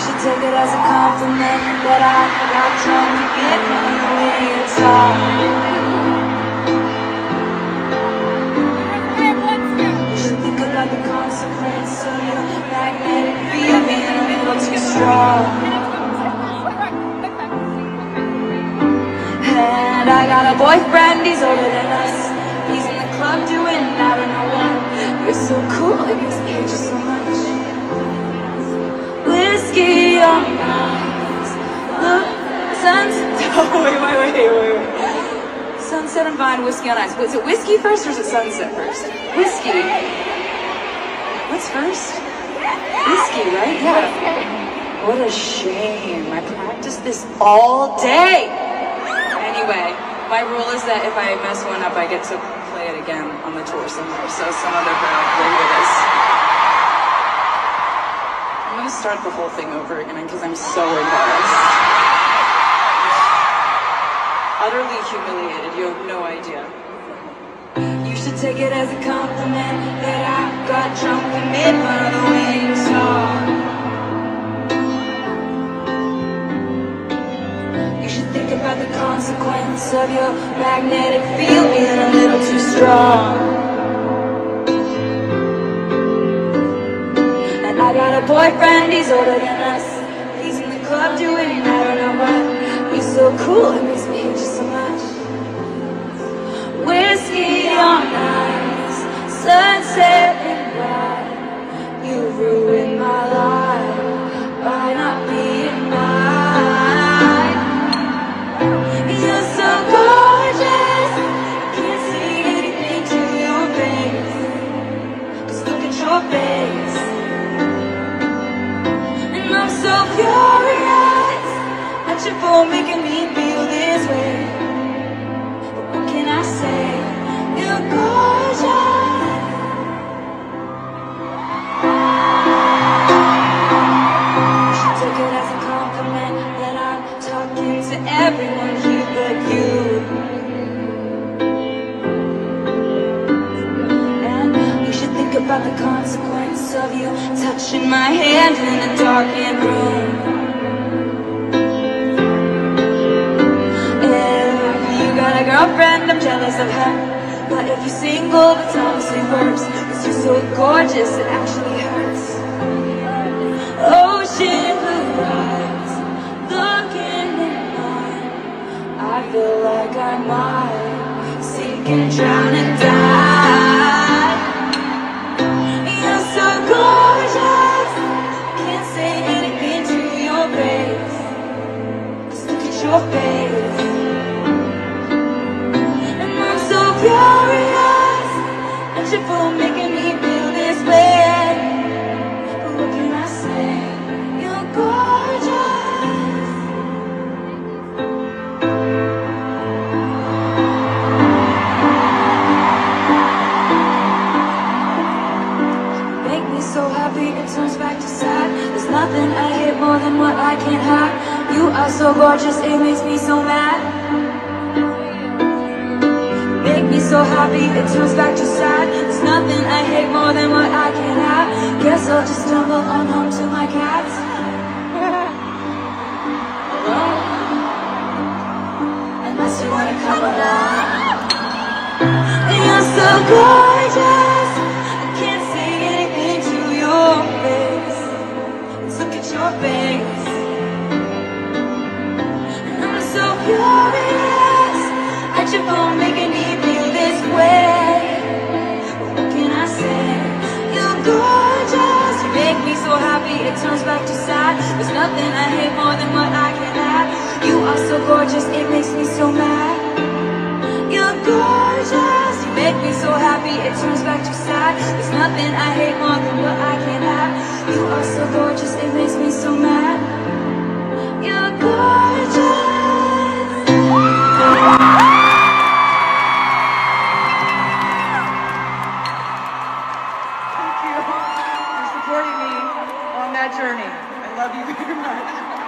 should take it as a compliment that I again on the way it's all. You should think about the consequence of your magnetic field being a little too strong. And I got a boyfriend, he's older than us. He's in the club doing I don't know what. You're so cool, it makes me hate you so much. Sunset. Oh, wait, wait, wait, wait. Sunset and vine, whiskey on ice. Was it whiskey first or is it sunset first? Whiskey. What's first? Whiskey, right? Yeah. What a shame. I practiced this all day. Anyway, my rule is that if I mess one up, I get to play it again on the tour somewhere. So some other girl will hear this. Start the whole thing over again because I'm so embarrassed. Humiliated. You have no idea. You should take it as a compliment that I got drunk and made fun of the way you talk. You should think about the consequence of your magnetic field being a little too strong. And I got a boyfriend, he's older than us. He's in the club doing I don't know what. So cool, it makes me you so much. Whiskey on ice, about the consequence of you touching my hand in a darkened room. If you got a girlfriend, I'm jealous of her. But if you're single, it's honestly worse. Cause you're so gorgeous, it actually hurts. Ocean blue eyes, looking in mine. I feel like I might sink and drown and die. Your face. I hate more than what I can't have. You are so gorgeous, it makes me so mad. Make me so happy it turns back to sad. There's nothing I hate more than what I can't have. Guess I'll just stumble on home to my cats. Unless you wanna come along. You're so gorgeous. It turns back to sad. There's nothing I hate more than what I can have. You are so gorgeous, it makes me so mad. You're gorgeous. You make me so happy, it turns back to sad. There's nothing I hate more than what I can't have. You are so gorgeous, it makes me so mad. journey. I love you very much.